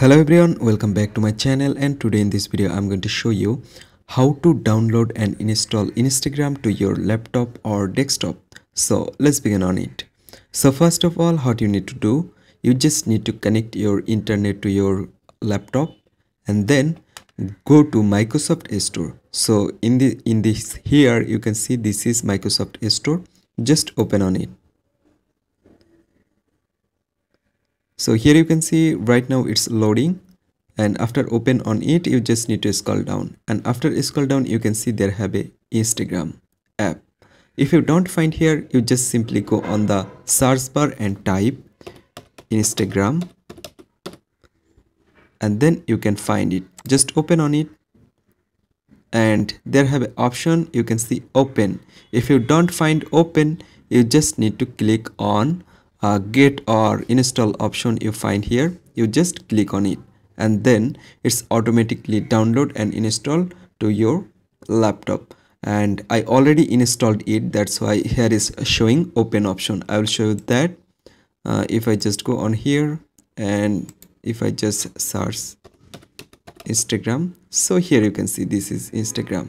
hello everyone welcome back to my channel and today in this video i'm going to show you how to download and install instagram to your laptop or desktop. So let's begin on it. So first of all what you need to do you just need to connect your internet to your laptop and then go to microsoft store. So in the in this here you can see this is microsoft store. Just open on it so here you can see right now it's loading. And after open on it you just need to scroll down. And after scroll down you can see there have a instagram app. If you don't find here you just simply go on the search bar and type instagram. And then you can find it. Just open on it. And there have an option you can see open. If you don't find open you just need to click on uh, get or install option you find here. You just click on it and then it's automatically download and install to your laptop. And I already installed it. That's why here is showing open option. I will show you that uh, if I just go on here and if I just search Instagram. So here you can see this is Instagram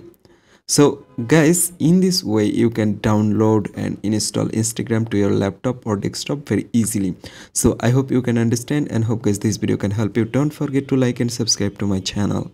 so guys in this way you can download and install instagram to your laptop or desktop very easily. So i hope you can understand and hope guys this video can help you. Don't forget to like and subscribe to my channel